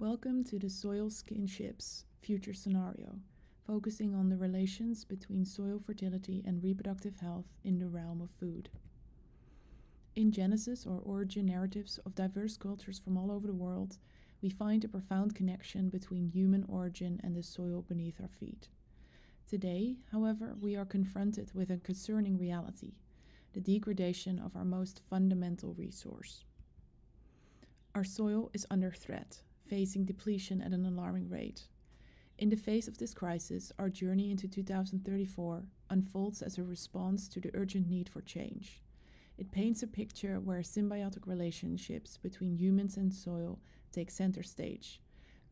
Welcome to the Soil Skinships future scenario, focusing on the relations between soil fertility and reproductive health in the realm of food. In Genesis or origin narratives of diverse cultures from all over the world, we find a profound connection between human origin and the soil beneath our feet. Today, however, we are confronted with a concerning reality the degradation of our most fundamental resource. Our soil is under threat, facing depletion at an alarming rate. In the face of this crisis, our journey into 2034 unfolds as a response to the urgent need for change. It paints a picture where symbiotic relationships between humans and soil take center stage,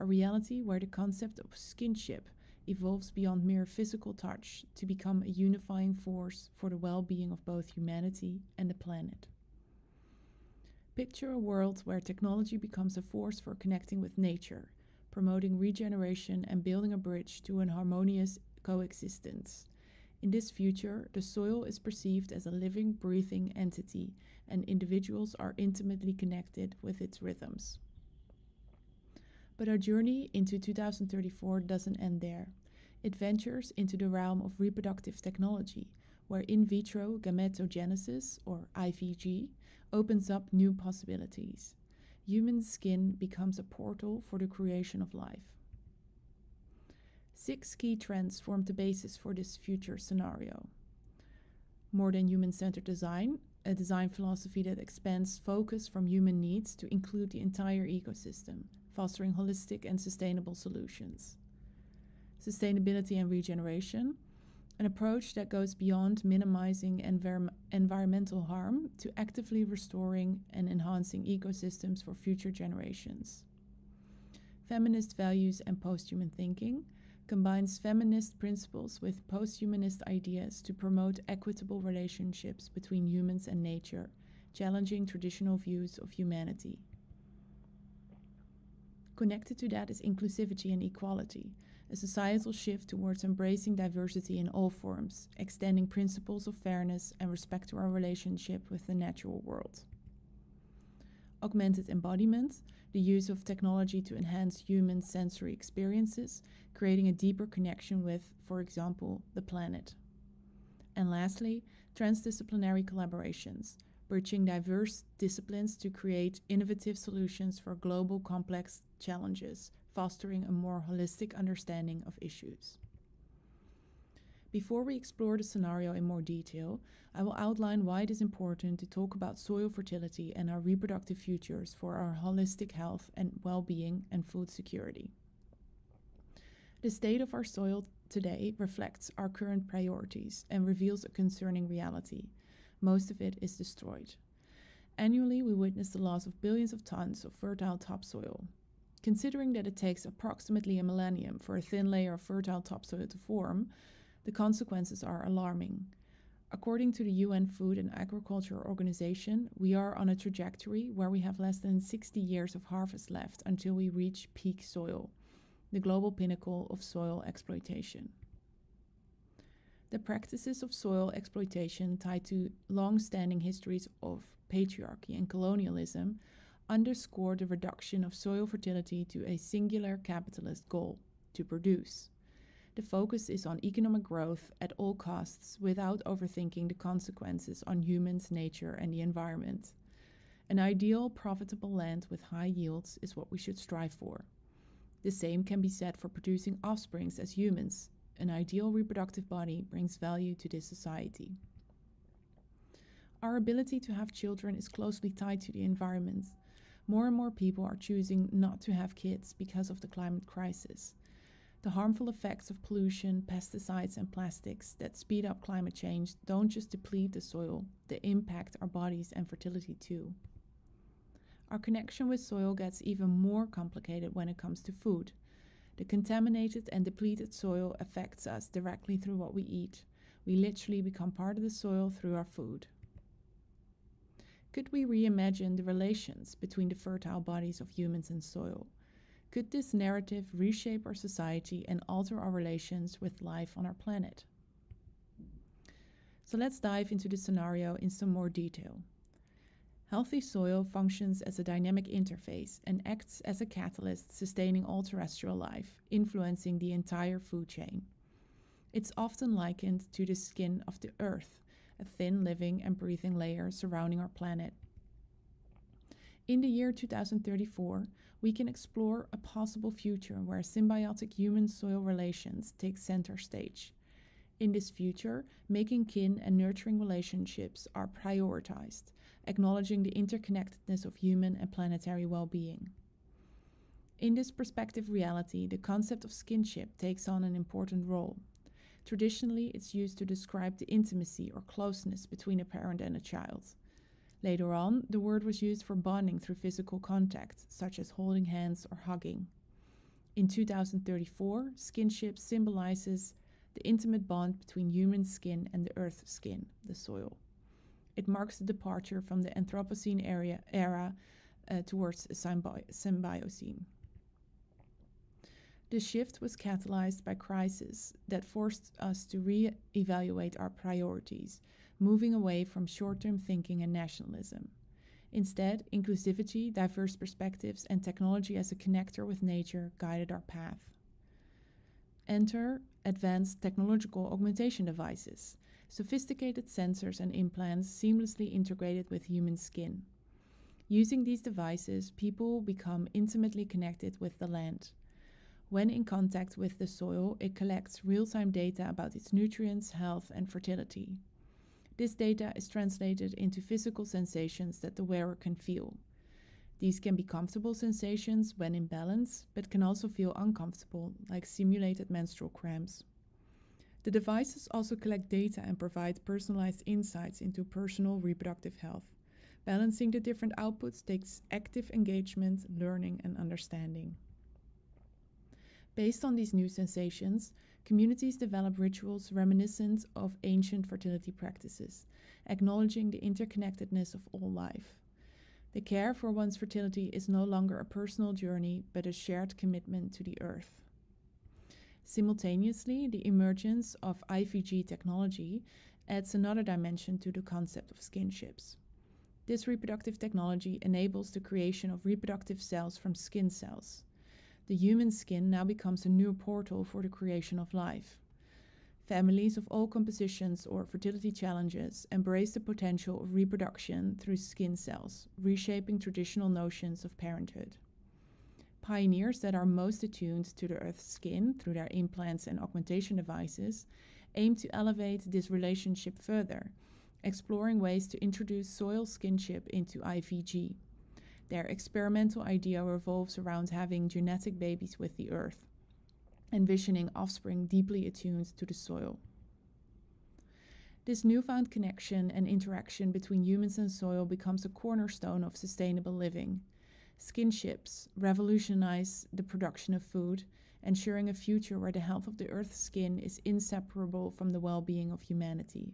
a reality where the concept of skinship evolves beyond mere physical touch to become a unifying force for the well being of both humanity and the planet. Picture a world where technology becomes a force for connecting with nature, promoting regeneration and building a bridge to an harmonious coexistence. In this future, the soil is perceived as a living, breathing entity, and individuals are intimately connected with its rhythms. But our journey into 2034 doesn't end there. It ventures into the realm of reproductive technology, where in vitro gametogenesis, or IVG, opens up new possibilities. Human skin becomes a portal for the creation of life. Six key trends form the basis for this future scenario. More than human centered design, a design philosophy that expands focus from human needs to include the entire ecosystem, fostering holistic and sustainable solutions. Sustainability and regeneration, an approach that goes beyond minimizing envir- environmental harm to actively restoring and enhancing ecosystems for future generations. Feminist values and posthuman thinking combines feminist principles with posthumanist ideas to promote equitable relationships between humans and nature, challenging traditional views of humanity. Connected to that is inclusivity and equality, a societal shift towards embracing diversity in all forms, extending principles of fairness and respect to our relationship with the natural world. Augmented embodiment, the use of technology to enhance human sensory experiences, creating a deeper connection with, for example, the planet. And lastly, transdisciplinary collaborations, bridging diverse disciplines to create innovative solutions for global complex challenges, fostering a more holistic understanding of issues. Before we explore the scenario in more detail, I will outline why it is important to talk about soil fertility and our reproductive futures for our holistic health and well being and food security. The state of our soil today reflects our current priorities and reveals a concerning reality. Most of it is destroyed. Annually, we witness the loss of billions of tons of fertile topsoil, Considering that it takes approximately a millennium for a thin layer of fertile topsoil to form, the consequences are alarming. According to the UN Food and Agriculture Organization, we are on a trajectory where we have less than 60 years of harvest left until we reach peak soil, the global pinnacle of soil exploitation. The practices of soil exploitation tied to long standing histories of patriarchy and colonialism underscore the reduction of soil fertility to a singular capitalist goal to produce. The focus is on economic growth at all costs without overthinking the consequences on humans, nature, and the environment. An ideal, profitable land with high yields is what we should strive for. The same can be said for producing offsprings as humans. An ideal reproductive body brings value to this society. Our ability to have children is closely tied to the environment. More and more people are choosing not to have kids because of the climate crisis. The harmful effects of pollution, pesticides, and plastics that speed up climate change don't just deplete the soil, they impact our bodies and fertility too. Our connection with soil gets even more complicated when it comes to food. The contaminated and depleted soil affects us directly through what we eat. We literally become part of the soil through our food. Could we reimagine the relations between the fertile bodies of humans and soil? Could this narrative reshape our society and alter our relations with life on our planet? So let's dive into the scenario in some more detail. Healthy soil functions as a dynamic interface and acts as a catalyst sustaining all terrestrial life, influencing the entire food chain. It's often likened to the skin of the earth, a thin living and breathing layer surrounding our planet. In the year 2034, we can explore a possible future where symbiotic human soil relations take center stage. In this future, making kin and nurturing relationships are prioritized, acknowledging the interconnectedness of human and planetary well being. In this perspective reality, the concept of skinship takes on an important role. Traditionally, it's used to describe the intimacy or closeness between a parent and a child. Later on, the word was used for bonding through physical contact, such as holding hands or hugging. In 2034, skinship symbolizes the intimate bond between human skin and the earth's skin, the soil. It marks the departure from the Anthropocene era uh, towards a symbi- Symbiocene. The shift was catalyzed by crisis that forced us to re evaluate our priorities, moving away from short term thinking and nationalism. Instead, inclusivity, diverse perspectives, and technology as a connector with nature guided our path. Enter advanced technological augmentation devices, sophisticated sensors and implants seamlessly integrated with human skin. Using these devices, people become intimately connected with the land. When in contact with the soil, it collects real time data about its nutrients, health, and fertility. This data is translated into physical sensations that the wearer can feel. These can be comfortable sensations when in balance, but can also feel uncomfortable, like simulated menstrual cramps. The devices also collect data and provide personalized insights into personal reproductive health. Balancing the different outputs takes active engagement, learning, and understanding. Based on these new sensations, communities develop rituals reminiscent of ancient fertility practices, acknowledging the interconnectedness of all life. The care for one's fertility is no longer a personal journey, but a shared commitment to the earth. Simultaneously, the emergence of IVG technology adds another dimension to the concept of skinships. This reproductive technology enables the creation of reproductive cells from skin cells the human skin now becomes a new portal for the creation of life. Families of all compositions or fertility challenges embrace the potential of reproduction through skin cells, reshaping traditional notions of parenthood. Pioneers that are most attuned to the Earth's skin through their implants and augmentation devices aim to elevate this relationship further, exploring ways to introduce soil skinship into IVG. Their experimental idea revolves around having genetic babies with the earth, envisioning offspring deeply attuned to the soil. This newfound connection and interaction between humans and soil becomes a cornerstone of sustainable living. Skinships revolutionize the production of food, ensuring a future where the health of the Earth's skin is inseparable from the well being of humanity.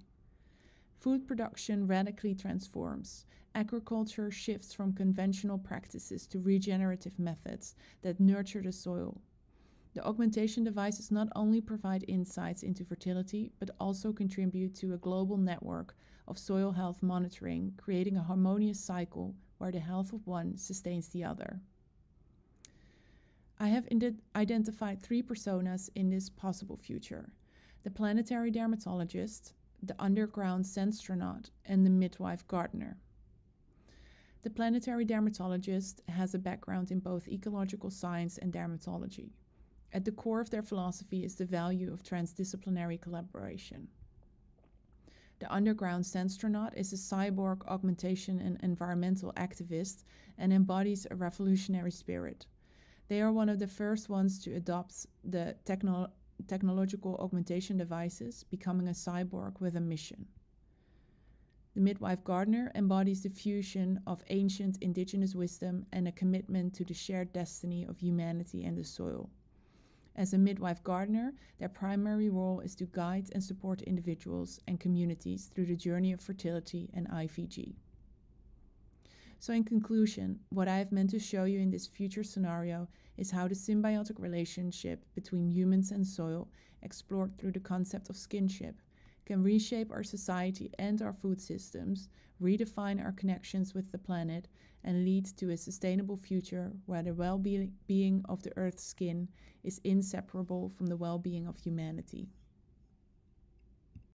Food production radically transforms, agriculture shifts from conventional practices to regenerative methods that nurture the soil. The augmentation devices not only provide insights into fertility, but also contribute to a global network of soil health monitoring, creating a harmonious cycle where the health of one sustains the other. I have identified three personas in this possible future the planetary dermatologist, the underground senstronaut, and the midwife gardener. The planetary dermatologist has a background in both ecological science and dermatology. At the core of their philosophy is the value of transdisciplinary collaboration. The underground senstronaut is a cyborg augmentation and environmental activist and embodies a revolutionary spirit. They are one of the first ones to adopt the techno- technological augmentation devices, becoming a cyborg with a mission. The midwife gardener embodies the fusion of ancient indigenous wisdom and a commitment to the shared destiny of humanity and the soil. As a midwife gardener, their primary role is to guide and support individuals and communities through the journey of fertility and IVG. So, in conclusion, what I have meant to show you in this future scenario is how the symbiotic relationship between humans and soil, explored through the concept of skinship, can reshape our society and our food systems, redefine our connections with the planet, and lead to a sustainable future where the well being of the Earth's skin is inseparable from the well being of humanity.